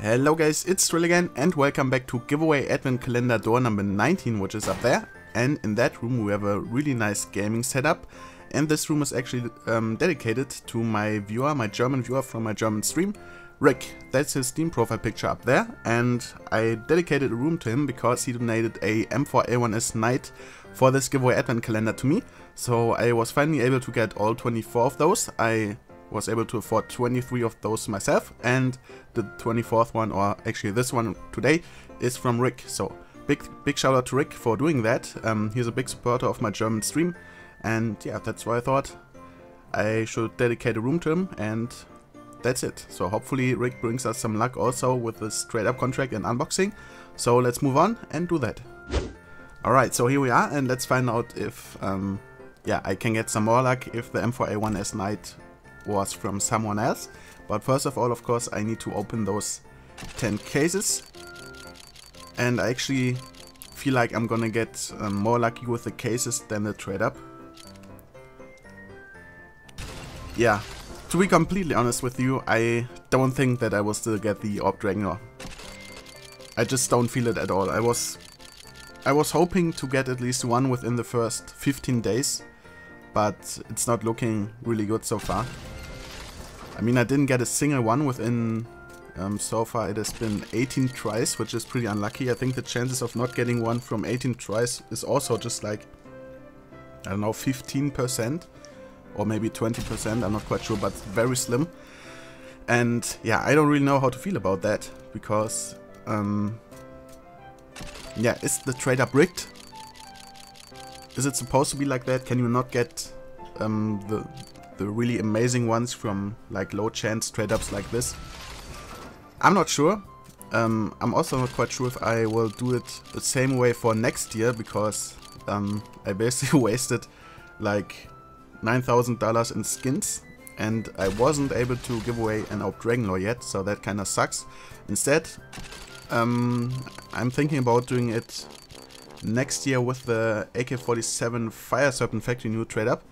Hello guys, it's Trill again and welcome back to giveaway advent calendar door number 19 which is up there and in that room we have a really nice gaming setup and this room is actually um, dedicated to my viewer, my German viewer from my German stream, Rick. That's his Steam profile picture up there and I dedicated a room to him because he donated a M4A1S Knight for this giveaway advent calendar to me. So I was finally able to get all 24 of those. I was able to afford 23 of those myself and the 24th one or actually this one today is from Rick. So big big shout out to Rick for doing that. Um, he's a big supporter of my German stream and yeah that's why I thought. I should dedicate a room to him and that's it. So hopefully Rick brings us some luck also with this trade up contract and unboxing. So let's move on and do that. Alright so here we are and let's find out if um, yeah I can get some more luck if the M4A1S Knight was from someone else. But first of all, of course, I need to open those 10 cases. And I actually feel like I'm gonna get um, more lucky with the cases than the trade up. Yeah, to be completely honest with you, I don't think that I will still get the AWP Dragon Lore. I just don't feel it at all. I was I was hoping to get at least one within the first 15 days, but it's not looking really good so far. I mean, I didn't get a single one within, um, so far it has been 18 tries, which is pretty unlucky. I think the chances of not getting one from 18 tries is also just like, I don't know, 15% or maybe 20%, I'm not quite sure, but very slim. And yeah, I don't really know how to feel about that because, um, yeah, is the trader bricked? Is it supposed to be like that? Can you not get um, the the really amazing ones from like low chance trade ups like this. I'm not sure. Um, I'm also not quite sure if I will do it the same way for next year because um, I basically wasted like $9,000 in skins and I wasn't able to give away an AWP Dragon Lore yet, so that kinda sucks. Instead, um, I'm thinking about doing it next year with the AK-47 Fire Serpent Factory New trade up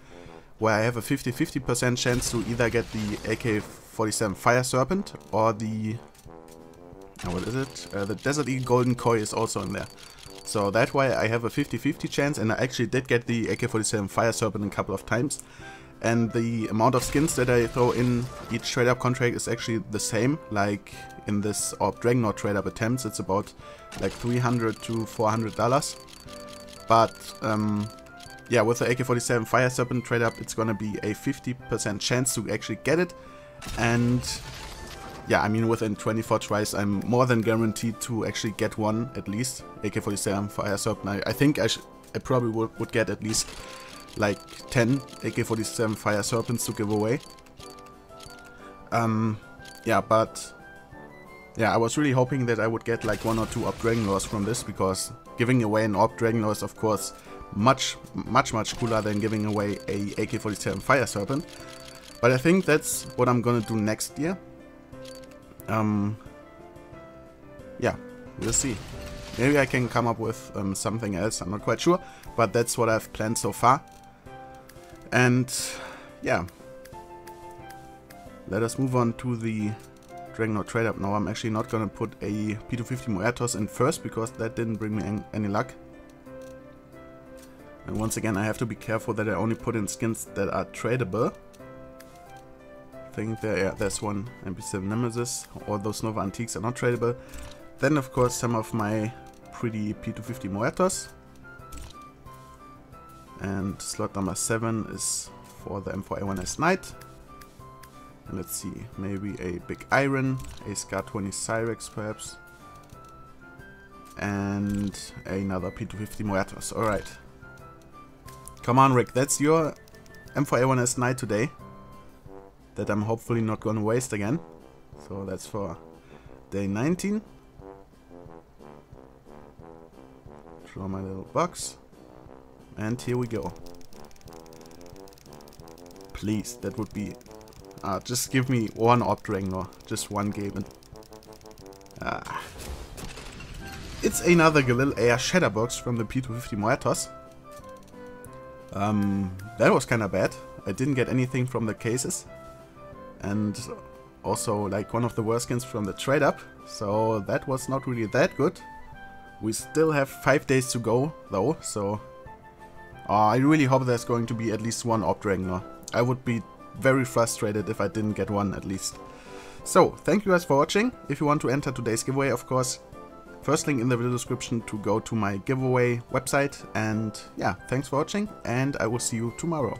where I have a 50-50% chance to either get the AK-47 Fire Serpent or the... What is it? Uh, the Desert Eagle Golden Koi is also in there. So that way I have a 50-50 chance and I actually did get the AK-47 Fire Serpent a couple of times. And the amount of skins that I throw in each trade-up contract is actually the same, like in this AWP Dragon Lore trade-up attempts, it's about like 300 to 400 dollars. But um, yeah, with the AK-47 Fire Serpent trade up, it's gonna be a 50% chance to actually get it. And yeah, I mean, within 24 tries, I'm more than guaranteed to actually get one at least. AK-47 Fire Serpent. I, I think I, I probably would, would get at least like 10 AK-47 Fire Serpents to give away. Um, yeah, but yeah, I was really hoping that I would get like one or two AWP Dragon Lores from this because giving away an AWP Dragon Lore is of course much, much, much cooler than giving away a AK-47 Fire Serpent. But I think that's what I'm gonna do next year. Um, yeah, we'll see. Maybe I can come up with um, something else, I'm not quite sure. But that's what I've planned so far. And yeah. Let us move on to the Dragon Lore trade up now. I'm actually not gonna put a P250 Muertos in first because that didn't bring me any luck. And once again, I have to be careful that I only put in skins that are tradable. I think there, yeah, there's one MP7 Nemesis. All those Nova Antiques are not tradable. Then, of course, some of my pretty P250 Muertos. And slot number 7 is for the M4A1S Knight. Let's see, maybe a Big Iron, a Scar 20 Cyrex perhaps. And another P250 Muertos. Alright. Come on, Rick. That's your M4A1S Knight today. That I'm hopefully not gonna waste again. So that's for day 19. Draw my little box. And here we go. Please, that would be... Uh, just give me one AWP Dragon Lore. Just one game. And, uh, it's another Galil Air Shadowbox from the P250 Muertos. Um, that was kinda bad. I didn't get anything from the cases. And also like one of the worst skins from the trade up, so that was not really that good. We still have 5 days to go though, so uh, I really hope there's going to be at least one AWP Dragon Lore. I would be very frustrated if I didn't get one at least. So, thank you guys for watching. If you want to enter today's giveaway, of course, first link in the video description to go to my giveaway website. And yeah, thanks for watching, and I will see you tomorrow.